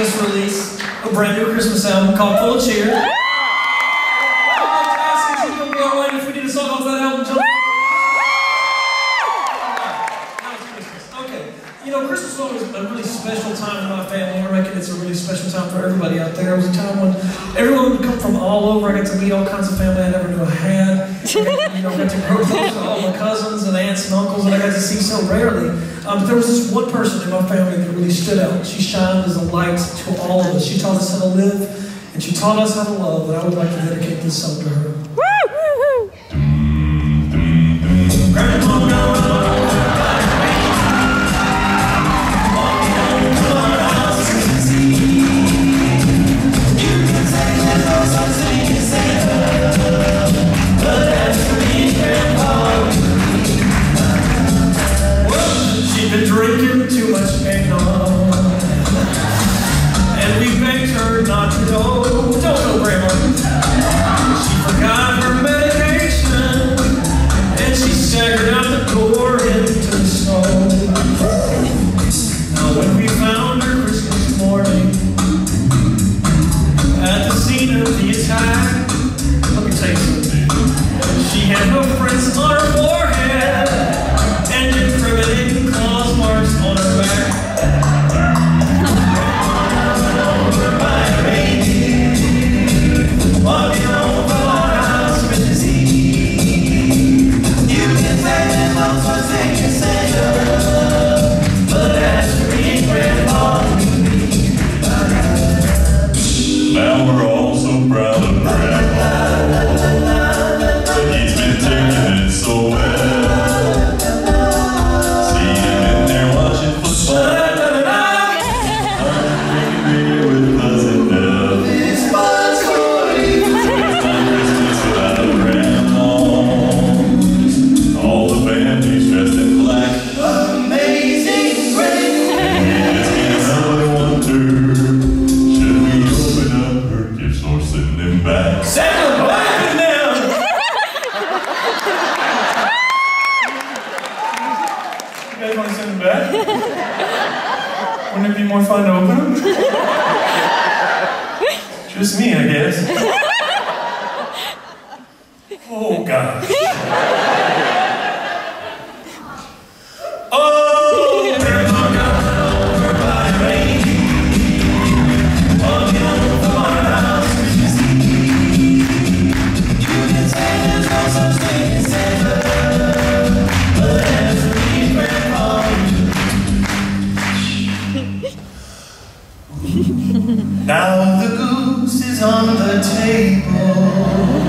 just released a brand new Christmas album called Full of Cheer. I'd like to ask if you can be alright if we did a song off that album, John. Now it's Christmas. Okay. You know, Christmas was a really special time in my family. I reckon it's a really special time for everybody out there. It was a time when everyone would come from all over. I got to meet all kinds of family I never knew I had. You know, got to grow close all my cousins and aunts and uncles that I got to see so rarely. Um, but there was this one person in my family that really stood out. She shined as a light to all of us. She taught us how to live, and she taught us how to love. And I would like to dedicate this song to her. Not to go. Don't go, Grandma. She forgot her medication. And she staggered out the door into the snow. Now when we found her Christmas morning at the scene of the attack, let me tell you something. She had no prints on her forehead We're Wouldn't it be more fun to open them? Just me, I guess. Oh, gosh. Now the goose is on the table.